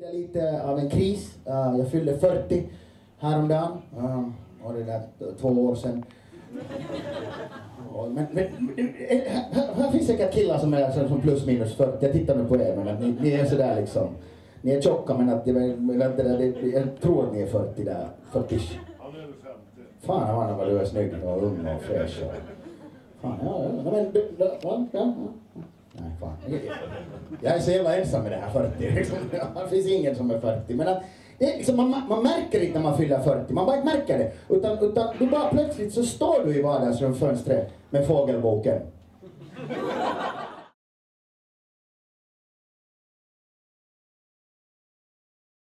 Det är lite av en kris. Uh, jag fyllde 40 häromdagen. Eh, uh, och det där två år sedan. Men, men, här, här finns säkert killar som är som plus minus 40. Jag tittar nu på er men att ni, ni är sådär liksom. Ni är tjocka men att jag, men att det där, jag tror att ni är 40 där. 40 Han är över 50. Fan Hanna vad du är snygg och ung och fräsch och... Fan, ja, ja, men ja, ja, ja. Jag är så jävla ensam med det här 40 liksom. Det finns ingen som är 40. Men att, det är liksom, man, man märker inte när man fyller 40, man bara inte märker det. Utan, utan du bara plötsligt så står du i vardagsrumsfönstret med fågelboken.